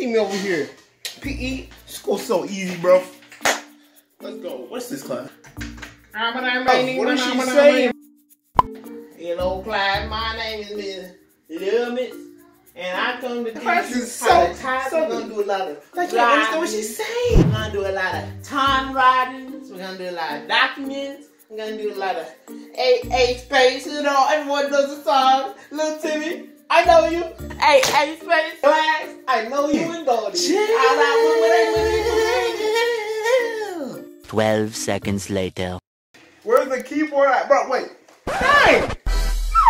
See me over here. PE, school so easy, bro. Let's go. What's this class? Oh, what is she saying? Hello, class. My name is Miss Limits. And I come to teach Class you is how to so- type. so- We're gonna do a lot of I can't understand what writing. she's saying. We're gonna do a lot of time writings. We're gonna do a lot of documents. We're gonna do a lot of A A space. You know, everyone does the song. Little Timmy, I know you. A A space. Class, I know you and Goldie. 12 seconds later. Where's the keyboard at? Bro, wait. Hey!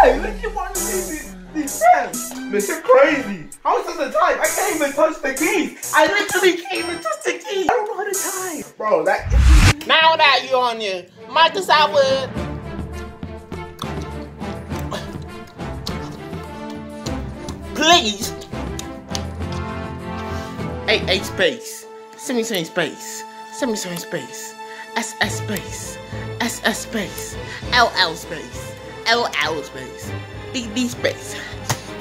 Hey, look at one of these, these pens. Man, you're crazy. How is this a type? I can't even touch the keys. I literally can't even touch the keys. I don't know how to type. Bro, that. Now that you're on your Microsoft Word, please. A A space. Send me some space. Send me some space. S S space. S S space. L L space. L L space. D D space.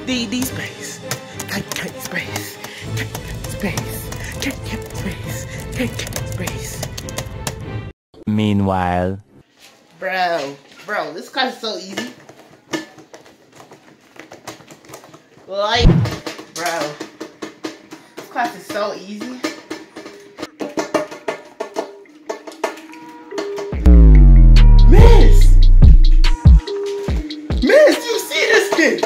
D D space. K K space. K K space. K K space. K K space. Meanwhile. Bro, bro, this is so easy. Like, bro, this class is so easy. Miss! Miss, you see this kid?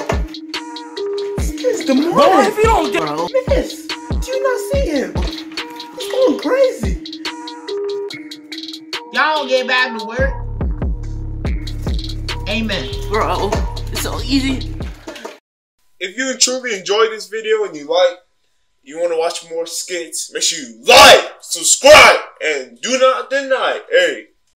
This kid's the Bro, if you don't get, bro, Miss, do you not see him? He's going crazy. y'all get back to work. Amen. Bro, it's so easy. If you truly enjoyed this video and you like, you want to watch more skits, make sure you like, subscribe, and do not deny. Hey,